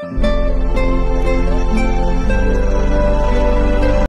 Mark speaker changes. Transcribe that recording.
Speaker 1: Bye.